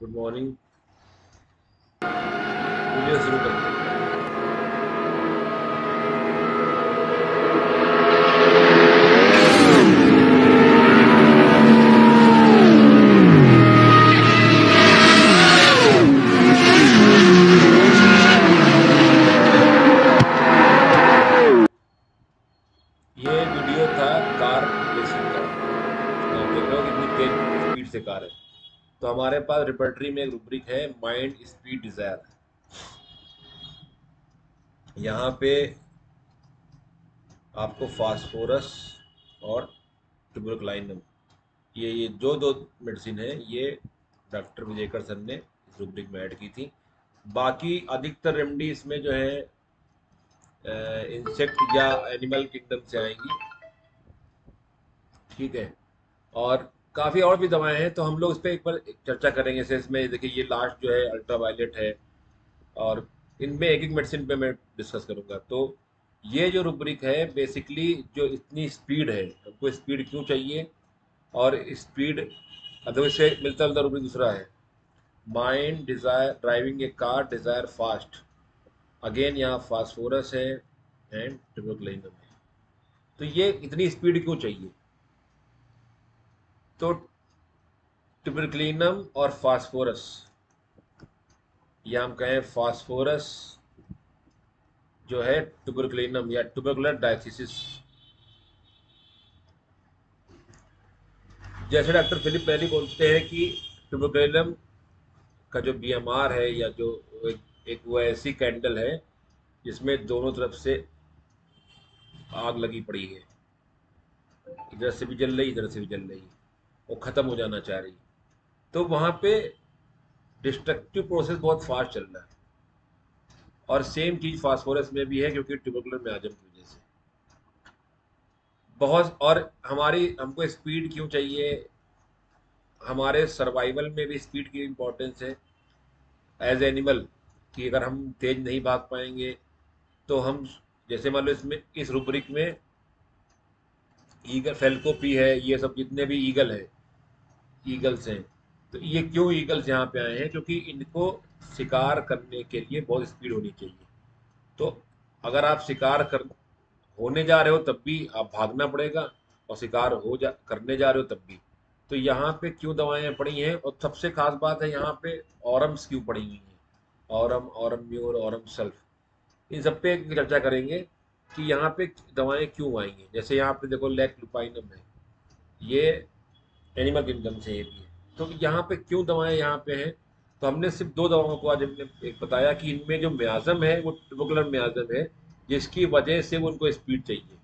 Good morning video शुरू करते हैं। था कार रेसिंग का। आप देख रहे हो कितनी तेज स्पीड से कार है। तो हमारे पास रिपर्टरी में एक रूब्रिक है माइंड स्पीड डिज़ायर यहाँ पे आपको फास्फोरस और ट्यूबरकुलाइनम ये ये जो दो मेडिसिन है, ये डॉक्टर विजयकर सर ने इस रुब्रिक में ऐड की थी. बाकी अधिकतर रेमडी इसमें जो है इंसेक्ट या एनिमल किंगडम से आएँगी. ठीक है? और काफ़ी और भी दवाएँ हैं तो हम लोग इस पर एक बार चर्चा करेंगे जैसे इसमें देखिए, ये लास्ट जो है अल्ट्रावायलेट है, और इनमें एक एक मेडिसिन पे मैं डिस्कस करूँगा। तो ये जो रुब्रिक है बेसिकली जो इतनी स्पीड है, हमको स्पीड क्यों चाहिए? और स्पीड अदर से मिलता जुलता रुब्रिक दूसरा है mind desire driving a car desire fast again यहाँ फास्फोरस है एंड ट्रिबोक्लाइनम है तो ये इतनी स्पीड क्यों चाहिए? तो ट्यूबरक्लिनम और फास्फोरस या हम कहें फास्फोरस जो है ट्यूबरक्लिनम या ट्यूबरकुलर डायथिसिस जैसे डॉक्टर फिलिप पैली बोलते हैं कि ट्यूबरक्लिनम का जो बीएमआर है या जो एक, एक वो ऐसी कैंडल है जिसमें दोनों तरफ़ से आग लगी पड़ी है। इधर से भी जल रही इधर से भी जल रही वो ख़त्म हो जाना चाह रही तो वहाँ पे डिस्ट्रक्टिव प्रोसेस बहुत फास्ट चल रहा है। और सेम चीज़ फास्फोरस में भी है क्योंकि ट्यूबरकुलर मेआजम की वजह से। बहुत, और हमारी, हमको स्पीड क्यों चाहिए? हमारे सर्वाइवल में भी स्पीड की इम्पोर्टेंस है। एज एनिमल कि अगर हम तेज नहीं भाग पाएँगे तो हम, जैसे मान लो इसमें, इस रूबरिक में ईगल फेल्कोपी है, ये सब जितने भी ईगल है ईगल्स हैं। तो ये क्यों ईगल्स यहाँ पे आए हैं? क्योंकि इनको शिकार करने के लिए बहुत स्पीड होनी चाहिए। तो अगर आप शिकार कर, होने जा रहे हो तब भी आप भागना पड़ेगा और शिकार हो जा, करने जा रहे हो तब भी। तो यहाँ पे क्यों दवाएँ पड़ी हैं? और सबसे खास बात है यहाँ पे ऑरम्स क्यों पड़ी हुई हैं? Aurum aurum mur aurum sulph इन सब पे चर्चा करेंगे कि यहाँ पे दवाएँ क्यों आई हैं? जैसे यहाँ पे देखो लेक लुपाइनम है। ये एनिमल किंगडम से ये भी है। तो यहाँ पे क्यों दवाएँ यहाँ पे हैं? तो हमने सिर्फ़ दो दवाओं को आज हमने एक बताया कि इनमें जो म्याजम है, वो ट्रिबुकुलर म्याजम है, जिसकी वजह से उनको स्पीड चाहिए।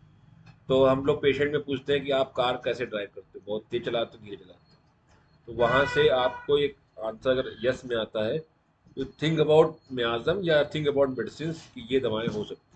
तो हम लोग पेशेंट में पूछते हैं कि आप कार कैसे ड्राइव करते हो? बहुत तेज चलाते हो, धीरे चलाते तो वहाँ से आपको एक आंसर अगर यस में आता है तो थिंक अबाउट म्याजम या थिंक अबाउट मेडिसिन कि ये दवाएँ हो सकती